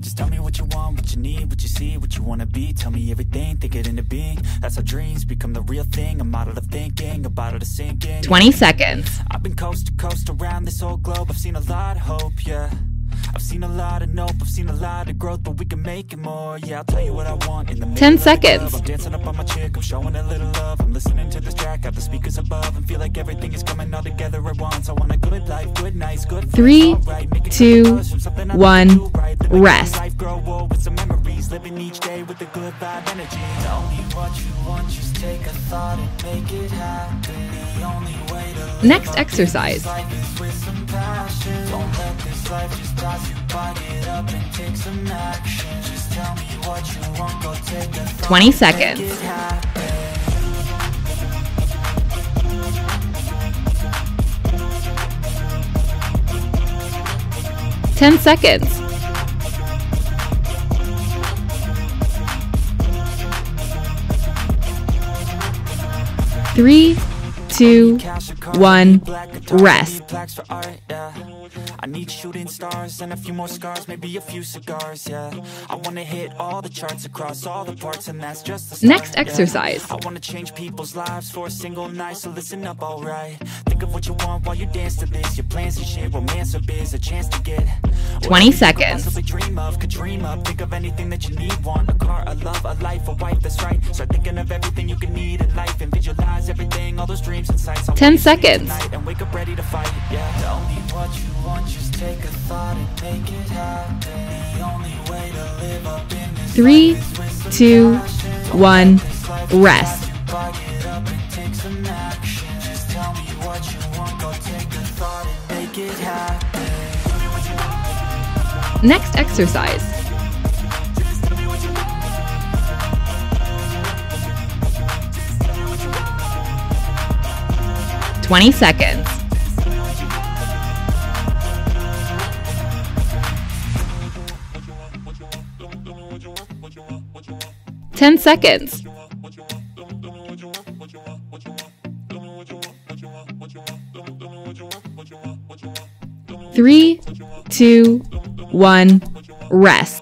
Just tell me what you want, what you need, what you see, what you wanna be. Tell me everything, think it into being. That's how dreams become the real thing. A model of thinking, a bottle to sinking. 20 seconds. I've been coast to coast around this whole globe. I've seen a lot hope, yeah. I've seen a lot of nope, I've seen a lot of growth, but we can make it more. Yeah, I'll tell you what I want in the 10 seconds. I'm dancing up on my chick, I'm showing a little love. I'm listening to this track, got the speakers above, and feel like everything is coming all together at once. I want a good life, good nights, good Three, alright, make it two, good buzz from something I one, do right. Living a rest. Life, grow old with some memories, living each day with a good vibe energy. Tell me what you want, just take a thought and make it happen. The only way to live Next exercise. Life is with some passion. Don't let this life just pass you by. Get up and take some action. Just tell me what you want, go take a thought 20 seconds. Make it happen. 10 seconds. Three, two, one, rest. Plaques for art, yeah. I need shooting stars and a few more scars, maybe a few cigars, yeah. I wanna hit all the charts across all the parts, and that's just the start, Next yeah. exercise. I wanna change people's lives for a single night, so listen up, alright. Think of what you want while you dance to this. Your plans and shit, romance or biz, a chance to get 20 whatever could seconds. dream of, could dream up. Think of anything that you need, want a car, a love, a life, a wife. That's right. Start thinking of everything you can need in life and visualize everything, all those dreams and sights. 10 want you to sleep seconds. tonight And wake up ready to fight. Yeah. Tell me what you want, just take a thought and make it happen. The only way to live up in this Three, life is with some two, one, let this life rest. pass you 20 seconds. Ten seconds. Three, two, one, rest.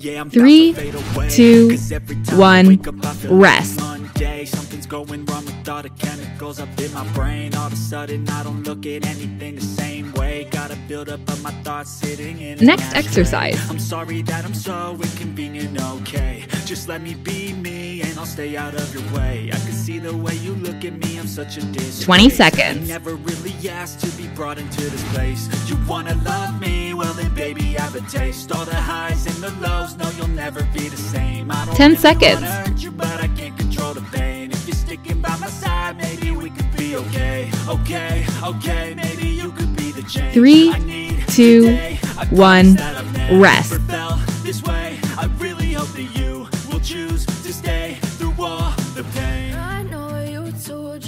Three, about to fade away, two, 'cause every time I one, wake up, I feel like rest. Monday. Something's going wrong with all the chemicals up in my brain. All of a sudden, I don't look at anything the same way. Gotta build up of my thoughts sitting in. Next exercise. I'm sorry that I'm so inconvenient. Okay, just let me be me, and I'll stay out of your way. I can see the way you look at me. I'm such a disgrace. 20 seconds. I never really asked to be brought into this place. You wanna love me? Well then, baby, I have a taste. All the highs and the lows. No, you'll never be the same. I don't 10 really seconds. Sticking by my side, maybe we could be okay. Okay, okay, maybe you could be the change. Three, two, today. One, that I've never rest. felt this way. I really hope that you will choose to stay through all the pain. I know you told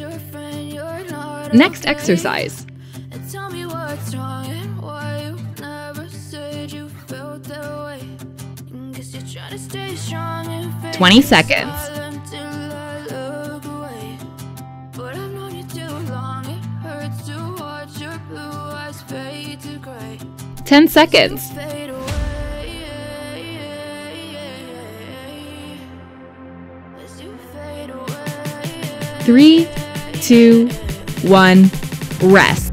10 seconds. Three, two, one, rest.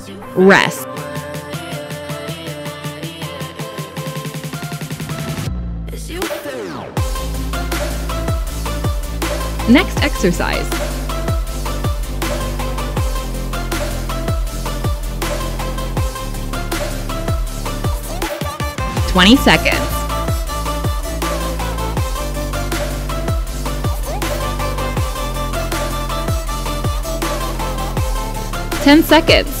rest. Next exercise. Twenty seconds. Ten seconds.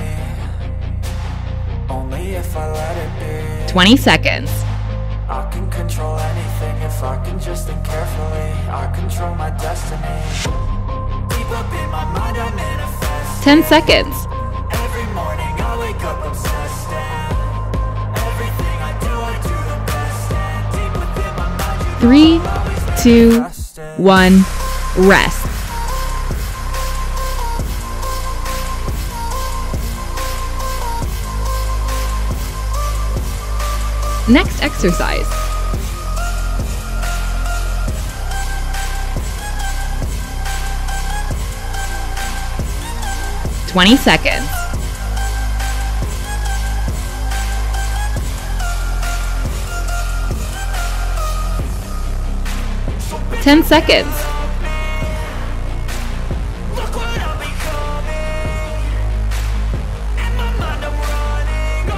Only if I let it be. 20 seconds. I can control anything if I can just think carefully. I control my destiny. My mind, 10 seconds. Every morning I wake up obsessed. Everything I do, I do the best. Mind, Three, two, one, rest. Next exercise. Twenty seconds. Ten seconds.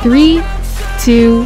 Three, two,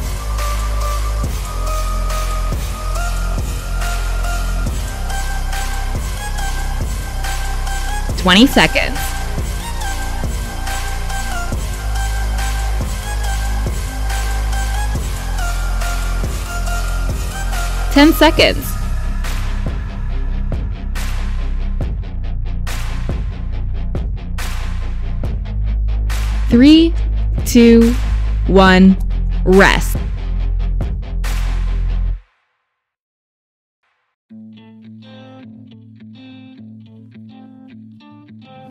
20 seconds. Ten seconds. Three, two, one, rest.